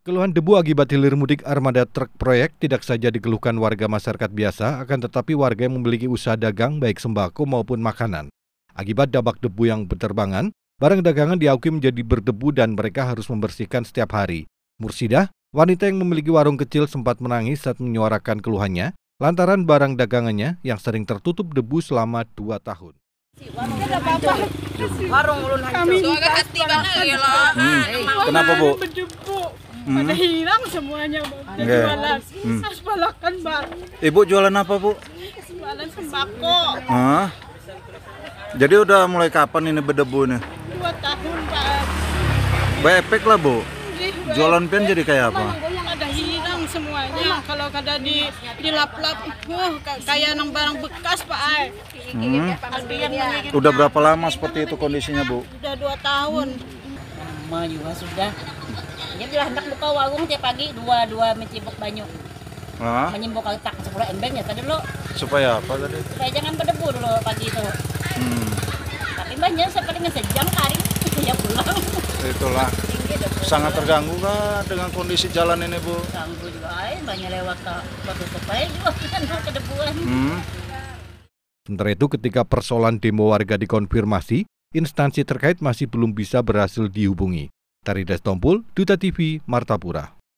Keluhan debu akibat hilir mudik armada truk proyek tidak saja dikeluhkan warga masyarakat biasa, akan tetapi warga yang memiliki usaha dagang baik sembako maupun makanan. Akibat dabak debu yang berterbangan, barang dagangan diakui menjadi berdebu dan mereka harus membersihkan setiap hari. Mursidah, wanita yang memiliki warung kecil sempat menangis saat menyuarakan keluhannya lantaran barang dagangannya yang sering tertutup debu selama dua tahun. Warung ulun hancur. hati banget ya lah. Kenapa bu? Berdebu pada hilang semuanya Bang. Oke. jualan harus balakan bang Ibu jualan apa bu? jualan sembako Hah? Jadi udah mulai kapan ini berdebu nih? dua tahun pak Bepek lah bu. Jualan pian jadi kayak apa? pada hilang semuanya kalau kada di dilap-lap ka- kayak nang barang bekas pak ay Hmm. Ada Udah berapa lama seperti itu kondisinya bu? udah dua tahun Lama juga sudah. Dia bilang hendak buka warung tiap pagi dua dua mencibuk banyu, Hah? menyimbuk letak sepuluh ember ya tadi dulu. Supaya apa tadi? Supaya jangan berdebu dulu pagi itu. Hmm. Tapi banyak seperti sejam kali ya pulang. Itulah. Sangat terganggu kah dengan kondisi jalan ini bu? Ganggu juga ay banyak lewat ke batu tupai juga kan kedebuan. Hmm. Sementara itu ketika persoalan demo warga dikonfirmasi, instansi terkait masih belum bisa berhasil dihubungi. Tari Tompul, Duta TV, Martapura.